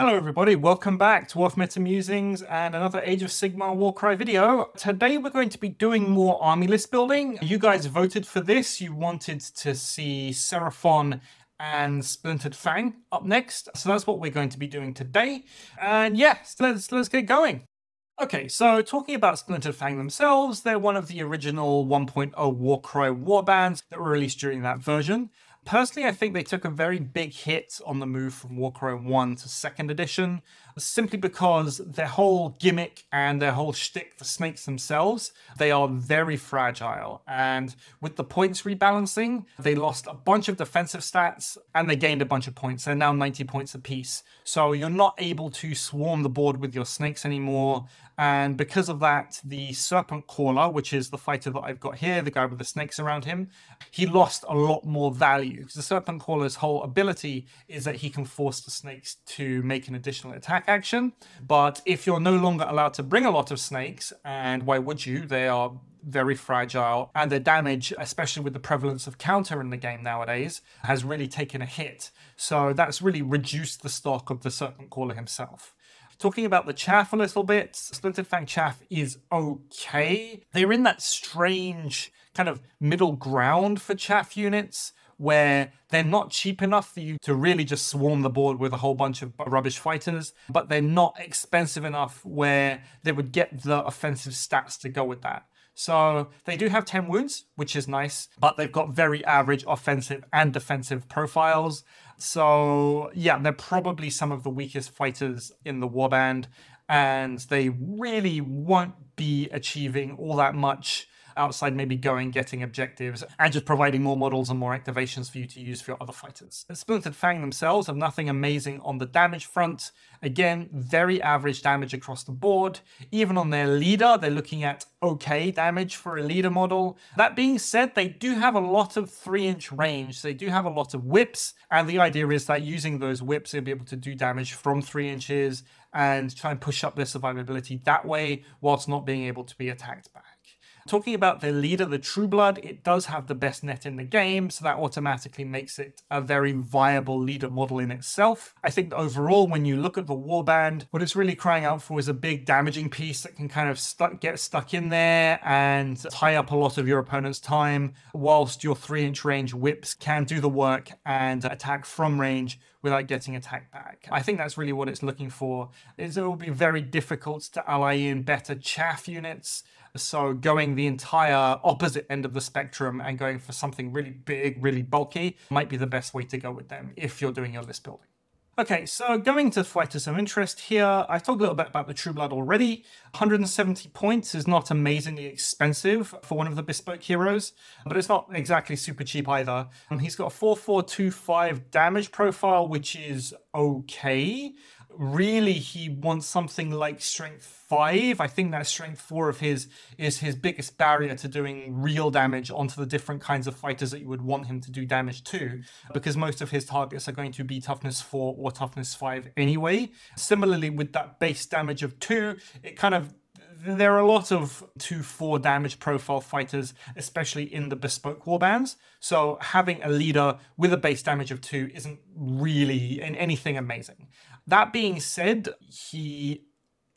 Hello everybody, welcome back to Off Meta Musings and another Age of Sigmar Warcry video. Today we're going to be doing more army list building. You guys voted for this, you wanted to see Sylvaneth and Splintered Fang up next, so that's what we're going to be doing today. And yes, let's, let's get going. Okay, so talking about Splintered Fang themselves, they're one of the original 1.0 Warcry warbands that were released during that version. Personally, I think they took a very big hit on the move from Warcry 1 to 2nd edition, simply because their whole gimmick and their whole shtick, the snakes themselves, they are very fragile. And with the points rebalancing, they lost a bunch of defensive stats and they gained a bunch of points. They're now 90 points apiece. So you're not able to swarm the board with your snakes anymore. And because of that, the Serpent Caller, which is the fighter that I've got here, the guy with the snakes around him, he lost a lot more value. Because the Serpent Caller's whole ability is that he can force the snakes to make an additional attack action. But if you're no longer allowed to bring a lot of snakes, and why would you? They are very fragile, and their damage, especially with the prevalence of counter in the game nowadays, has really taken a hit. So that's really reduced the stock of the Serpent Caller himself. Talking about the chaff a little bit, Splintered Fang chaff is okay. They're in that strange kind of middle ground for chaff units where they're not cheap enough for you to really just swarm the board with a whole bunch of rubbish fighters, but they're not expensive enough where they would get the offensive stats to go with that. So they do have 10 wounds, which is nice, but they've got very average offensive and defensive profiles. So yeah, they're probably some of the weakest fighters in the warband, and they really won't be achieving all that much outside maybe going, getting objectives, and just providing more models and more activations for you to use for your other fighters. The Splintered Fang themselves have nothing amazing on the damage front. Again, very average damage across the board. Even on their leader, they're looking at okay damage for a leader model. That being said, they do have a lot of three inch range. They do have a lot of whips, and the idea is that using those whips, they'll be able to do damage from three inches and try and push up their survivability that way whilst not being able to be attacked back. Talking about the leader, the True Blood, it does have the best net in the game, so that automatically makes it a very viable leader model in itself. I think overall, when you look at the warband, what it's really crying out for is a big damaging piece that can kind of get stuck in there and tie up a lot of your opponent's time, whilst your three inch range whips can do the work and attack from range without getting attacked back. I think that's really what it's looking for. Is it will be very difficult to ally in better chaff units so going the entire opposite end of the spectrum and going for something really big, really bulky might be the best way to go with them if you're doing your list building. Okay, so going to fighters of Some interest here, I talked a little bit about the True Blood already. 170 points is not amazingly expensive for one of the bespoke heroes, but it's not exactly super cheap either. Um, he's got a 4425 damage profile, which is okay really he wants something like strength five. I think that strength four of his is his biggest barrier to doing real damage onto the different kinds of fighters that you would want him to do damage to, because most of his targets are going to be toughness four or toughness five anyway. Similarly, with that base damage of two, it kind of there are a lot of 2-4 damage profile fighters, especially in the bespoke warbands. So having a leader with a base damage of 2 isn't really in anything amazing. That being said, he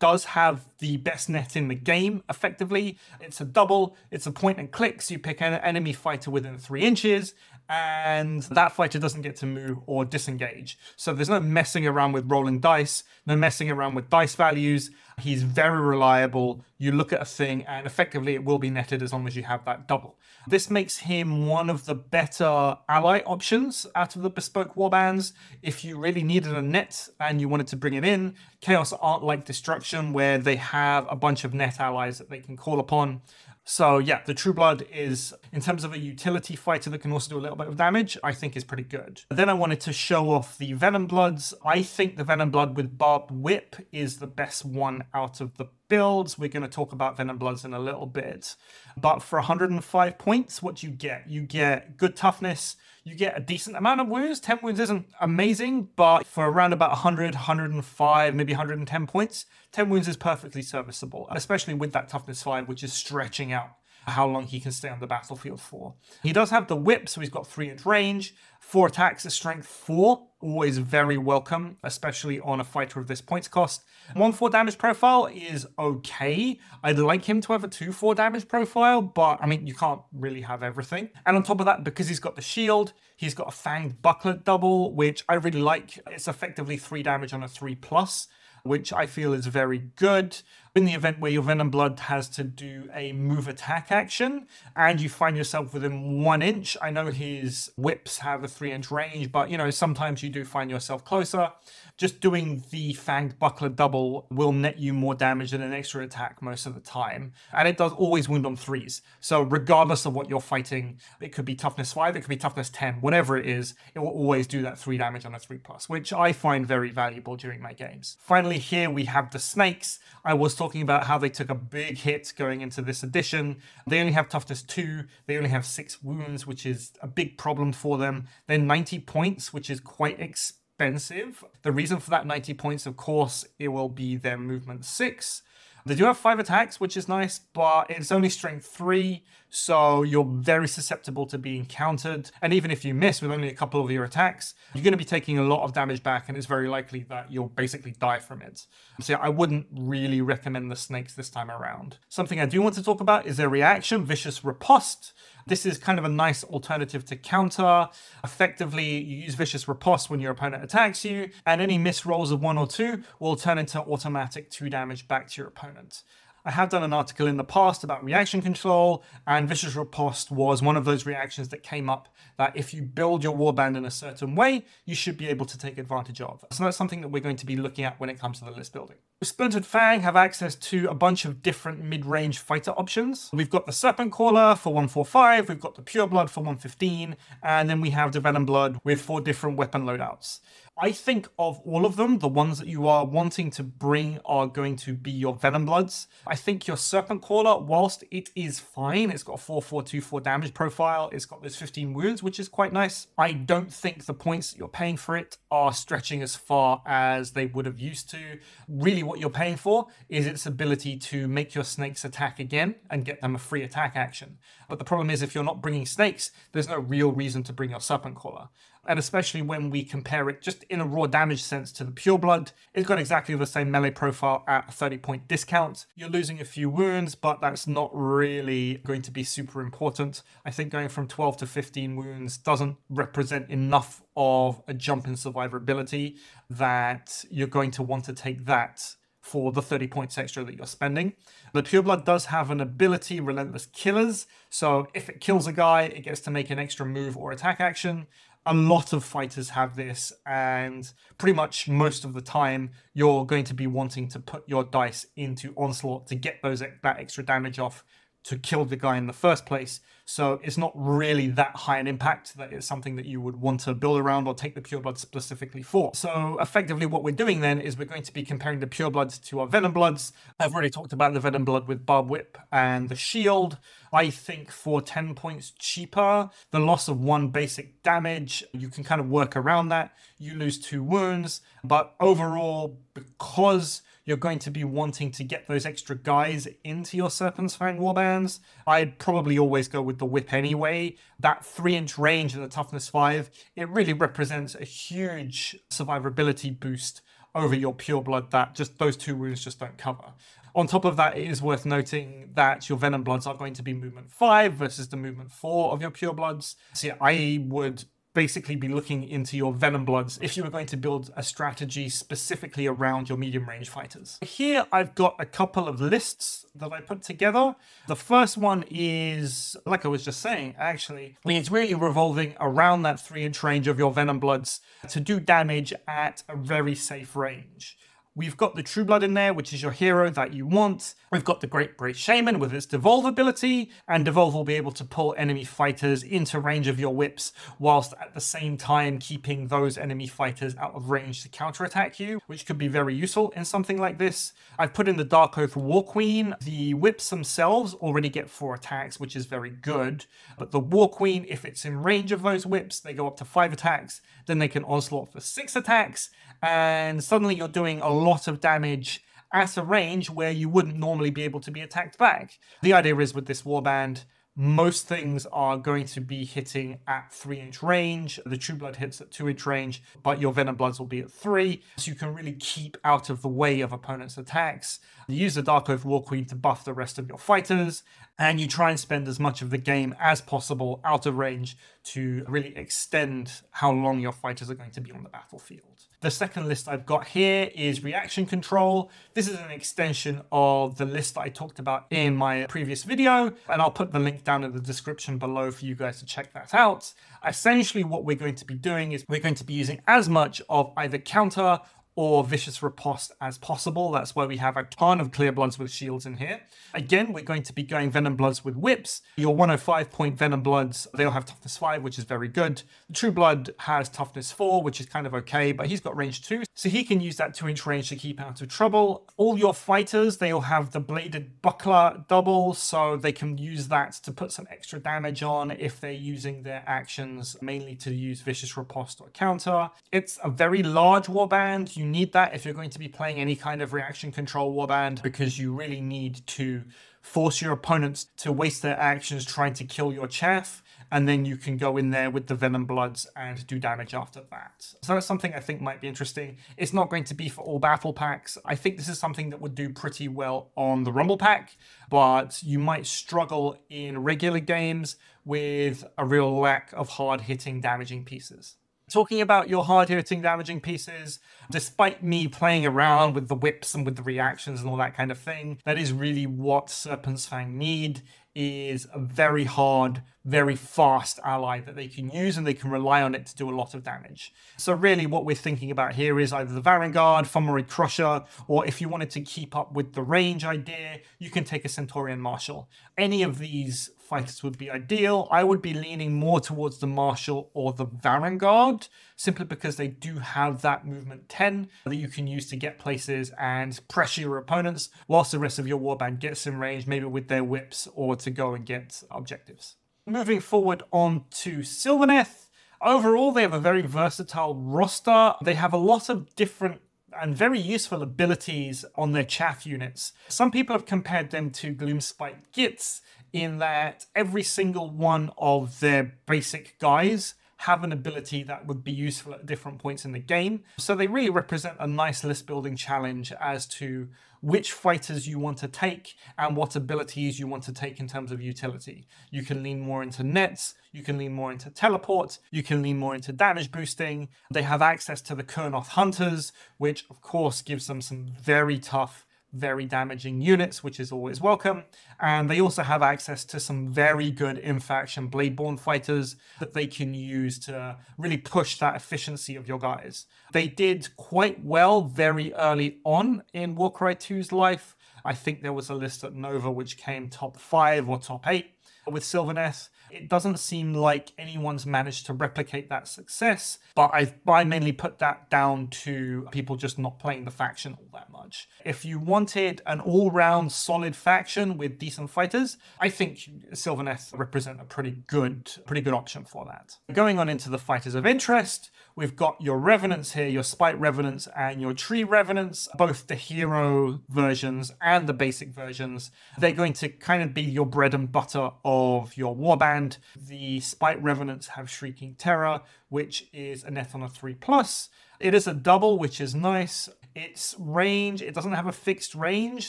does have the best net in the game, effectively. It's a double, it's a point and click, so you pick an enemy fighter within three inches, and that fighter doesn't get to move or disengage. So there's no messing around with rolling dice, no messing around with dice values. He's very reliable. You look at a thing, and effectively it will be netted as long as you have that double. This makes him one of the better ally options out of the bespoke warbands. If you really needed a net and you wanted to bring it in, Chaos aren't like Destruction, where they have a bunch of net allies that they can call upon. So yeah, the True Blood is, in terms of a utility fighter that can also do a little bit of damage, I think is pretty good. Then I wanted to show off the Venom Bloods. I think the Venom Blood with Barbed Whip is the best one out of the builds. We're going to talk about Venom Bloods in a little bit. But for 105 points, what do you get? You get good toughness, you get a decent amount of wounds. 10 wounds isn't amazing, but for around about 100, 105, maybe 110 points, 10 wounds is perfectly serviceable, especially with that toughness 5, which is stretching out. How long he can stay on the battlefield for. He does have the whip, so he's got three inch range, four attacks, a strength four, always very welcome, especially on a fighter of this points cost. One four damage profile is okay. I'd like him to have a two four damage profile, but I mean, you can't really have everything. And on top of that, because he's got the shield, he's got a fanged buckler double, which I really like. It's effectively three damage on a three plus which I feel is very good. In the event where your Venom Blood has to do a move attack action and you find yourself within one inch, I know his whips have a three inch range, but you know, sometimes you do find yourself closer. Just doing the Fanged Buckler double will net you more damage than an extra attack most of the time. And it does always wound on threes. So, regardless of what you're fighting, it could be toughness five, it could be toughness 10, whatever it is, it will always do that three damage on a three plus, which I find very valuable during my games. Finally, here we have the snakes. I was talking about how they took a big hit going into this edition. They only have toughness 2, they only have 6 wounds, which is a big problem for them. They're 90 points, which is quite expensive. The reason for that 90 points, of course, it will be their movement 6. They do have five attacks, which is nice, but it's only strength three, so you're very susceptible to being countered. And even if you miss with only a couple of your attacks, you're going to be taking a lot of damage back, and it's very likely that you'll basically die from it. So I wouldn't really recommend the snakes this time around. Something I do want to talk about is their reaction, Vicious Riposte. This is kind of a nice alternative to counter. Effectively, you use Vicious Riposte when your opponent attacks you, and any miss rolls of one or two will turn into automatic two damage back to your opponent. I have done an article in the past about reaction control, and Vicious Riposte was one of those reactions that came up that if you build your warband in a certain way, you should be able to take advantage of. So that's something that we're going to be looking at when it comes to the list building. Splintered Fang have access to a bunch of different mid-range fighter options. We've got the Serpent Caller for 145, we've got the Pure Blood for 115, and then we have the Venom Blood with four different weapon loadouts. I think of all of them, the ones that you are wanting to bring are going to be your Venom Bloods. I think your Serpent Caller, whilst it is fine, it's got a 4424 damage profile, it's got those 15 wounds, which is quite nice. I don't think the points you're paying for it are stretching as far as they would have used to. Really, what you're paying for is its ability to make your snakes attack again and get them a free attack action. But the problem is, if you're not bringing snakes, there's no real reason to bring your Serpent Caller and especially when we compare it just in a raw damage sense to the Pure Blood, it's got exactly the same melee profile at a 30 point discount. You're losing a few wounds, but that's not really going to be super important. I think going from 12 to 15 wounds doesn't represent enough of a jump in survivability that you're going to want to take that for the 30 points extra that you're spending. The Pure Blood does have an ability, Relentless Killers, so if it kills a guy, it gets to make an extra move or attack action a lot of fighters have this, and pretty much most of the time, you're going to be wanting to put your dice into onslaught to get those that extra damage off to kill the guy in the first place. So it's not really that high an impact that it's something that you would want to build around or take the Pure Blood specifically for. So effectively what we're doing then is we're going to be comparing the Pure Bloods to our Venom Bloods. I've already talked about the Venom Blood with Barb Whip and the Shield. I think for 10 points cheaper, the loss of one basic damage, you can kind of work around that. You lose two wounds, but overall, because you're going to be wanting to get those extra guys into your Serpent's Fang warbands, I'd probably always go with the whip anyway. That three inch range and the toughness five, it really represents a huge survivability boost over your pure blood that just those two wounds just don't cover. On top of that, it is worth noting that your Venom Bloods are going to be movement 5 versus the movement 4 of your Pure Bloods. So yeah, I would basically be looking into your Venom Bloods if you were going to build a strategy specifically around your medium range fighters. Here I've got a couple of lists that I put together. The first one is, like I was just saying, actually, it's really revolving around that 3 inch range of your Venom Bloods to do damage at a very safe range. We've got the True Blood in there, which is your hero that you want. We've got the Great Bray-Shaman with its Devolve ability, and Devolve will be able to pull enemy fighters into range of your whips, whilst at the same time keeping those enemy fighters out of range to counterattack you, which could be very useful in something like this. I've put in the Dark Oath War Queen. The whips themselves already get four attacks, which is very good, but the War Queen, if it's in range of those whips, they go up to five attacks, then they can onslaught for six attacks, and suddenly you're doing a lot of damage at a range where you wouldn't normally be able to be attacked back. The idea is with this warband, most things are going to be hitting at three inch range. The True Blood hits at two inch range, but your Venom Bloods will be at three. So you can really keep out of the way of opponents' attacks. You use the Dark Oath War Queen to buff the rest of your fighters, and you try and spend as much of the game as possible out of range to really extend how long your fighters are going to be on the battlefield. The second list I've got here is reaction control. This is an extension of the list that I talked about in my previous video, and I'll put the link down in the description below for you guys to check that out. Essentially, what we're going to be doing is we're going to be using as much of either counter or Vicious Riposte as possible. That's why we have a ton of Clear Bloods with shields in here. Again, we're going to be going Venom Bloods with whips. Your 105 point Venom Bloods, they'll have toughness 5, which is very good. True Blood has toughness 4, which is kind of okay, but he's got range 2, so he can use that 2 inch range to keep out of trouble. All your fighters, they'll have the Bladed Buckler double, so they can use that to put some extra damage on if they're using their actions mainly to use Vicious Riposte or counter. It's a very large warband need that if you're going to be playing any kind of reaction control warband because you really need to force your opponents to waste their actions trying to kill your chaff and then you can go in there with the venom bloods and do damage after that. So that's something I think might be interesting. It's not going to be for all battle packs. I think this is something that would do pretty well on the Rumble pack, but you might struggle in regular games with a real lack of hard hitting damaging pieces talking about your hard hitting damaging pieces, despite me playing around with the whips and with the reactions and all that kind of thing, that is really what Serpent's Fang need is a very hard, very fast ally that they can use and they can rely on it to do a lot of damage. So really what we're thinking about here is either the Varanguard, Fomoroid Crusher, or if you wanted to keep up with the range idea, you can take a Centaurian Marshal. Any of these fighters would be ideal. I would be leaning more towards the Marshal or the Varanguard, simply because they do have that movement 10 that you can use to get places and pressure your opponents, whilst the rest of your warband gets in range, maybe with their whips or to go and get objectives. Moving forward on to Sylvaneth. Overall, they have a very versatile roster. They have a lot of different and very useful abilities on their chaff units. Some people have compared them to Gloomspite Gitz in that every single one of their basic guys have an ability that would be useful at different points in the game. So they really represent a nice list building challenge as to which fighters you want to take and what abilities you want to take in terms of utility. You can lean more into nets, you can lean more into teleport, you can lean more into damage boosting. They have access to the Kurnoth Hunters, which of course gives them some very tough very damaging units, which is always welcome. And they also have access to some very good in-faction Bladeborn fighters that they can use to really push that efficiency of your guys. They did quite well very early on in Warcry 2's life. I think there was a list at Nova which came top five or top eight with Sylvaneth. It doesn't seem like anyone's managed to replicate that success, but I, I mainly put that down to people just not playing the faction all that much. If you wanted an all round solid faction with decent fighters, I think Sylvaneth represent a pretty good, pretty good option for that. Going on into the fighters of interest, we've got your Revenants here, your Spite Revenants and your Tree Revenants, both the hero versions and the basic versions. They're going to kind of be your bread and butter of your warband. The Spite Revenants have Shrieking Terror, which is a net on a 3 plus. It is a double, which is nice. Its range, it doesn't have a fixed range,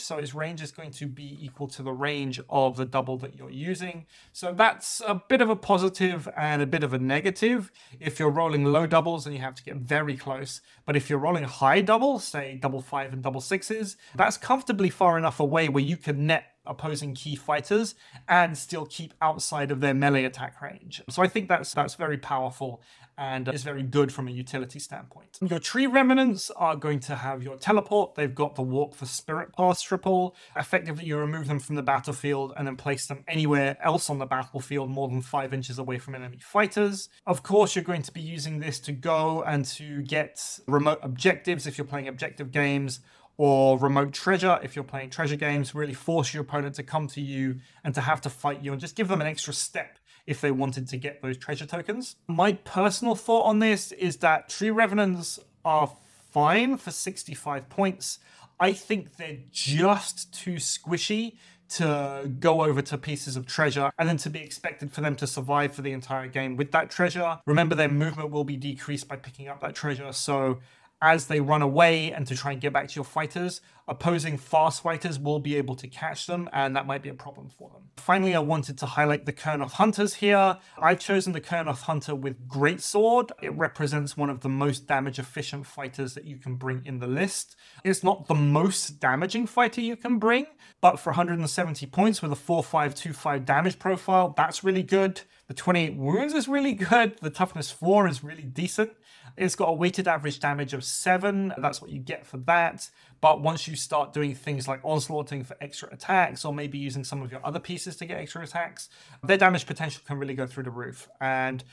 so its range is going to be equal to the range of the double that you're using. So that's a bit of a positive and a bit of a negative. If you're rolling low doubles, then you have to get very close. But if you're rolling high doubles, say double five and double sixes, that's comfortably far enough away where you can net opposing key fighters and still keep outside of their melee attack range. So I think that's that's very powerful and is very good from a utility standpoint. Your Tree Revenants are going to have your teleport. They've got the walk for spirit path triple. Effectively, you remove them from the battlefield and then place them anywhere else on the battlefield more than five inches away from enemy fighters. Of course, you're going to be using this to go and to get remote objectives if you're playing objective games or remote treasure if you're playing treasure games really force your opponent to come to you and to have to fight you and just give them an extra step if they wanted to get those treasure tokens. My personal thought on this is that Tree Revenants are fine for 65 points. I think they're just too squishy to go over to pieces of treasure and then to be expected for them to survive for the entire game with that treasure. Remember, their movement will be decreased by picking up that treasure. So as they run away and to try and get back to your fighters, opposing fast fighters will be able to catch them, and that might be a problem for them. Finally, I wanted to highlight the Kurnoth Hunters here. I've chosen the Kurnoth Hunter with Greatsword. It represents one of the most damage efficient fighters that you can bring in the list. It's not the most damaging fighter you can bring, but for 170 points with a 4525 damage profile, that's really good. The 28 wounds is really good. The toughness 4 is really decent. It's got a weighted average damage of 7. That's what you get for that. But once you start doing things like onslaughting for extra attacks, or maybe using some of your other pieces to get extra attacks, their damage potential can really go through the roof. And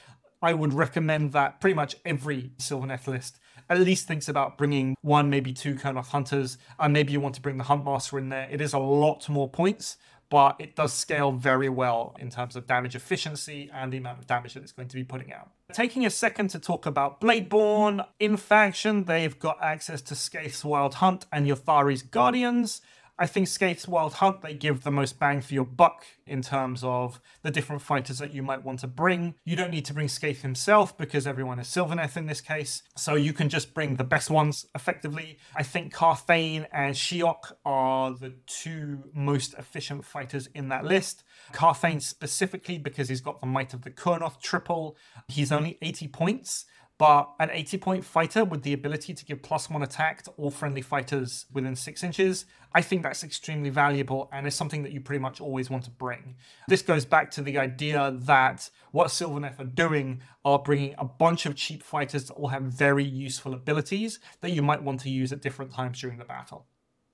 I would recommend that pretty much every Sylvaneth list at least thinks about bringing one, maybe two Kurnoth Hunters, and maybe you want to bring the Huntmaster in there. It is a lot more points, but it does scale very well in terms of damage efficiency and the amount of damage that it's going to be putting out. Taking a second to talk about Bladeborn, in faction, they've got access to Skaeth's Wild Hunt and Ylthari's Guardians. I think Skaeth's Wild Hunt, they give the most bang for your buck in terms of the different fighters that you might want to bring. You don't need to bring Skaith himself because everyone is Sylvaneth in this case, so you can just bring the best ones effectively. I think Carthane and Sheoch are the two most efficient fighters in that list. Carthane specifically because he's got the Might of the Kurnoth triple. He's only 80 points, but an 80 point fighter with the ability to give plus one attack to all friendly fighters within six inches, I think that's extremely valuable and is something that you pretty much always want to bring. This goes back to the idea that what Sylvaneth are doing are bringing a bunch of cheap fighters that all have very useful abilities that you might want to use at different times during the battle.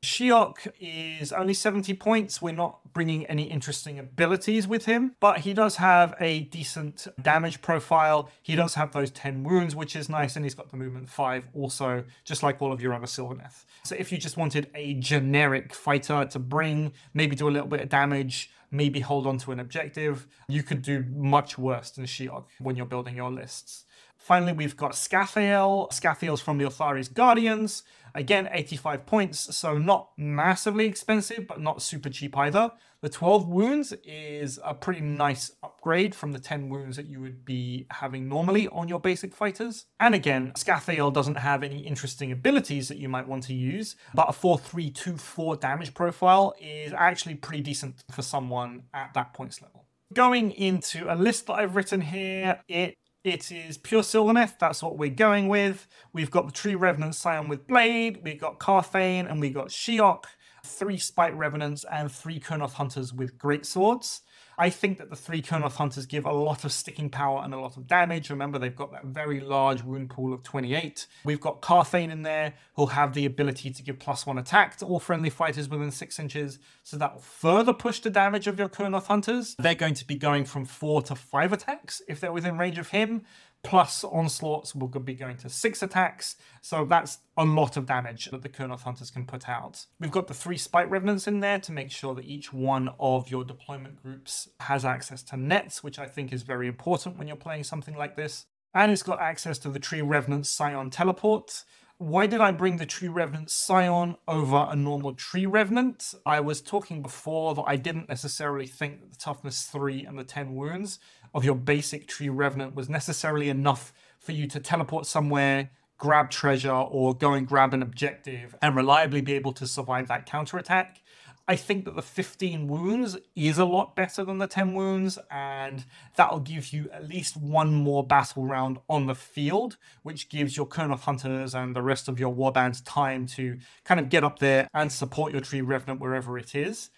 Sheoch is only 70 points. We're not bringing any interesting abilities with him, but he does have a decent damage profile. He does have those 10 wounds, which is nice, and he's got the movement 5 also, just like all of your other Sylvaneth. So if you just wanted a generic fighter to bring, maybe do a little bit of damage, maybe hold on to an objective, you could do much worse than Sheoch when you're building your lists. Finally, we've got Skhathael. Skhathael's from the Ylthari's Guardians. Again, 85 points, so not massively expensive, but not super cheap either. The 12 wounds is a pretty nice upgrade from the 10 wounds that you would be having normally on your basic fighters. And again, Skhathael doesn't have any interesting abilities that you might want to use, but a 4-3-2-4 damage profile is actually pretty decent for someone at that points level. Going into a list that I've written here, it it is pure Sylvaneth, that's what we're going with. We've got the Tree Revenant Scion with Blade, we've got Carthane, and we've got Sheoch, three Spite Revenants, and three Kurnoth Hunters with Great Swords. I think that the three Kurnoth Hunters give a lot of sticking power and a lot of damage. Remember, they've got that very large wound pool of 28. We've got Carthane in there, who'll have the ability to give plus one attack to all friendly fighters within six inches. So that will further push the damage of your Kurnoth Hunters. They're going to be going from four to five attacks if they're within range of him plus onslaughts will be going to six attacks. So that's a lot of damage that the Kurnoth Hunters can put out. We've got the three Spite Revenants in there to make sure that each one of your deployment groups has access to nets, which I think is very important when you're playing something like this. And it's got access to the Tree Revenant Scion teleport. Why did I bring the Tree Revenant Scion over a normal Tree Revenant? I was talking before that I didn't necessarily think that the toughness 3 and the 10 wounds of your basic Tree Revenant was necessarily enough for you to teleport somewhere, grab treasure, or go and grab an objective and reliably be able to survive that counterattack. I think that the 15 wounds is a lot better than the 10 wounds, and that'll give you at least one more battle round on the field, which gives your Kurnoth Hunters and the rest of your warbands time to kind of get up there and support your Tree Revenant wherever it is.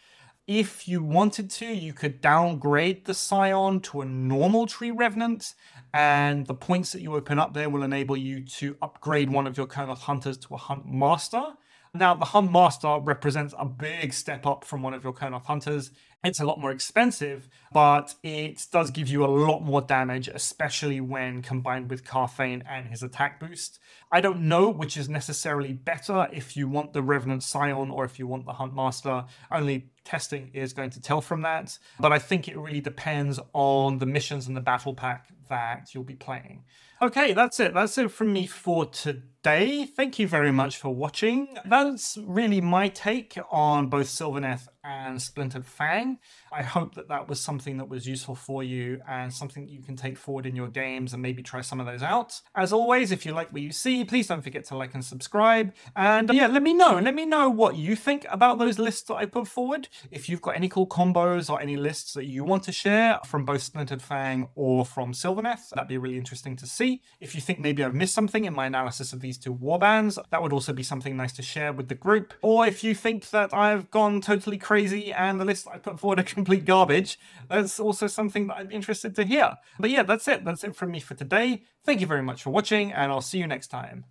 If you wanted to, you could downgrade the Scion to a normal Tree Revenant, and the points that you open up there will enable you to upgrade one of your Kurnoth Hunters to a Hunt Master now, the Hunt Master represents a big step up from one of your Kurnoth Hunters. It's a lot more expensive, but it does give you a lot more damage, especially when combined with Carthane and his attack boost. I don't know which is necessarily better if you want the Revenant Scion or if you want the Hunt Master. Only testing is going to tell from that. But I think it really depends on the missions and the battle pack that you'll be playing. Okay, that's it. That's it from me for today. Day, thank you very much for watching. That's really my take on both Sylvaneth and Splintered Fang. I hope that that was something that was useful for you and something you can take forward in your games and maybe try some of those out. As always, if you like what you see, please don't forget to like and subscribe. And uh, yeah, let me know. Let me know what you think about those lists that I put forward. If you've got any cool combos or any lists that you want to share from both Splintered Fang or from Sylvaneth, that'd be really interesting to see. If you think maybe I've missed something in my analysis of these two warbands, that would also be something nice to share with the group. Or if you think that I've gone totally crazy and the list I put forward are complete garbage, that's also something that I'm interested to hear. But yeah, that's it. That's it from me for today. Thank you very much for watching, and I'll see you next time.